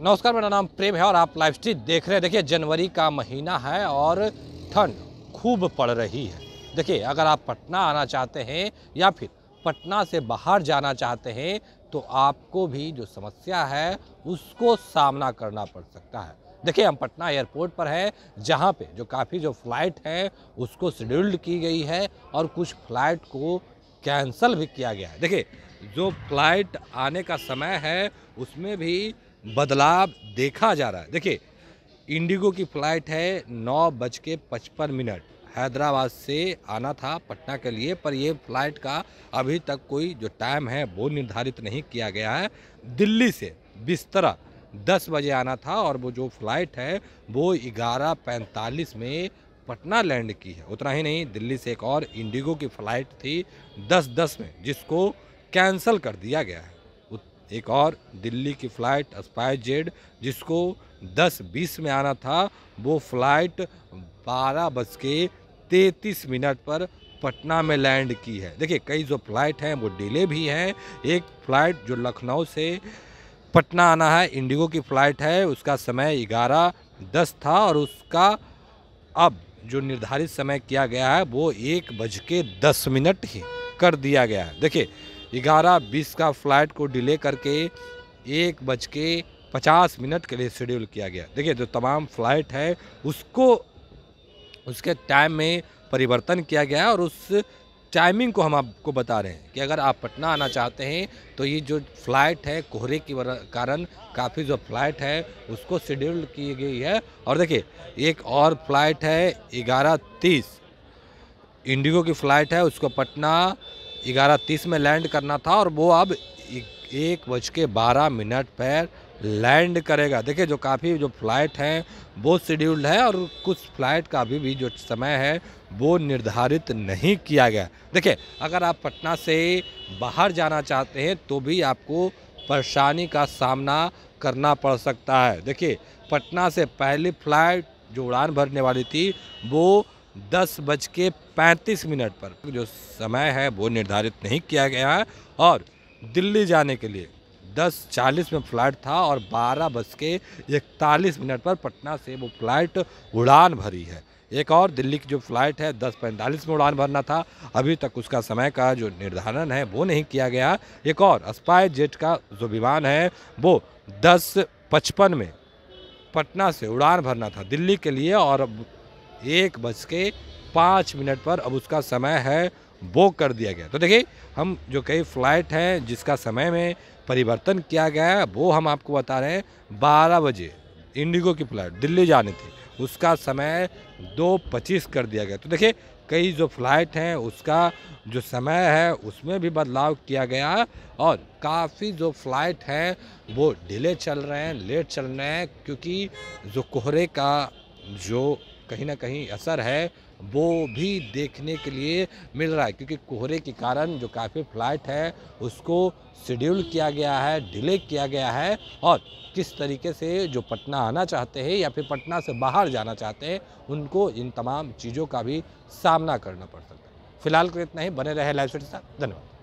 नमस्कार, मेरा नाम प्रेम है और आप लाइव स्ट्रीट देख रहे हैं। देखिए, जनवरी का महीना है और ठंड खूब पड़ रही है। देखिए, अगर आप पटना आना चाहते हैं या फिर पटना से बाहर जाना चाहते हैं तो आपको भी जो समस्या है, उसको सामना करना पड़ सकता है। देखिए, हम पटना एयरपोर्ट पर हैं, जहाँ पे जो काफ़ी जो फ़्लाइट है, उसको शेड्यूल्ड की गई है और कुछ फ़्लाइट को कैंसल भी किया गया है। देखिए, जो फ़्लाइट आने का समय है, उसमें भी बदलाव देखा जा रहा है। देखिए, इंडिगो की फ़्लाइट है नौ बज के पचपन मिनट। हैदराबाद से आना था पटना के लिए, पर यह फ़्लाइट का अभी तक कोई जो टाइम है, वो निर्धारित नहीं किया गया है। दिल्ली से बिस्तरा दस बजे आना था और वो जो फ़्लाइट है, वो ग्यारह पैंतालीस में पटना लैंड की है। उतना ही नहीं, दिल्ली से एक और इंडिगो की फ़्लाइट थी दस दस में, जिसको कैंसिल कर दिया गया है। एक और दिल्ली की फ़्लाइट स्पाइस जेड जिसको दस बीस में आना था, वो फ़्लाइट बारह बज के मिनट पर पटना में लैंड की है। देखिए, कई जो फ़्लाइट हैं, वो डिले भी हैं। एक फ़्लाइट जो लखनऊ से पटना आना है, इंडिगो की फ़्लाइट है, उसका समय ग्यारह दस था और उसका अब जो निर्धारित समय किया गया है, वो एक बज के दस मिनट ही कर दिया गया है। देखिए ग्यारह बीस का फ़्लाइट को डिले करके एक बज के पचास मिनट के लिए शेड्यूल किया गया। देखिए, जो तमाम फ़्लाइट है, उसको, उसके टाइम में परिवर्तन किया गया है और उस टाइमिंग को हम आपको बता रहे हैं कि अगर आप पटना आना चाहते हैं तो ये जो फ़्लाइट है, कोहरे की कारण काफ़ी जो फ़्लाइट है, उसको शेड्यूल की गई है। और देखिए, एक और फ़्लाइट है, ग्यारह तीस। इंडिगो की फ़्लाइट है, उसको पटना ग्यारह तीस में लैंड करना था और वो अब एक बज के बारह मिनट पर लैंड करेगा। देखिए, जो काफ़ी जो फ़्लाइट हैं, वो शेड्यूल्ड है और कुछ फ़्लाइट का अभी भी जो समय है, वो निर्धारित नहीं किया गया। देखिए, अगर आप पटना से बाहर जाना चाहते हैं तो भी आपको परेशानी का सामना करना पड़ सकता है। देखिए, पटना से पहली फ़्लाइट जो उड़ान भरने वाली थी, वो दस बज के पैंतीस मिनट पर जो समय है वो निर्धारित नहीं किया गया है। और दिल्ली जाने के लिए दस चालीस में फ़्लाइट था और बारह बज के इकतालीस मिनट पर पटना से वो फ़्लाइट उड़ान भरी है। एक और दिल्ली की जो फ़्लाइट है, दस पैंतालीस में उड़ान भरना था। अभी तक उसका समय का जो निर्धारण है वो नहीं किया गया। एक और स्पाइस जेट का जो विमान है, वो दस पचपन में पटना से उड़ान भरना था दिल्ली के लिए और एक बज के पाँच मिनट पर अब उसका समय है वो कर दिया गया। तो देखिए, हम जो कई फ़्लाइट हैं जिसका समय में परिवर्तन किया गया है, वो हम आपको बता रहे हैं बारह बजे। इंडिगो की फ़्लाइट, दिल्ली जानी थी, उसका समय दो पच्चीस कर दिया गया। तो देखिए, कई जो फ़्लाइट हैं, उसका जो समय है, उसमें भी बदलाव किया गया और काफ़ी जो फ़्लाइट हैं, वो डिले चल रहे हैं, लेट चल रहे हैं, क्योंकि जो कोहरे का जो कहीं ना कहीं असर है, वो भी देखने के लिए मिल रहा है। क्योंकि कोहरे के कारण जो काफ़ी फ़्लाइट है, उसको शेड्यूल किया गया है, डिले किया गया है। और किस तरीके से जो पटना आना चाहते हैं या फिर पटना से बाहर जाना चाहते हैं, उनको इन तमाम चीज़ों का भी सामना करना पड़ सकता है। फ़िलहाल को इतना ही, बने रहे लाइव से धन्यवाद।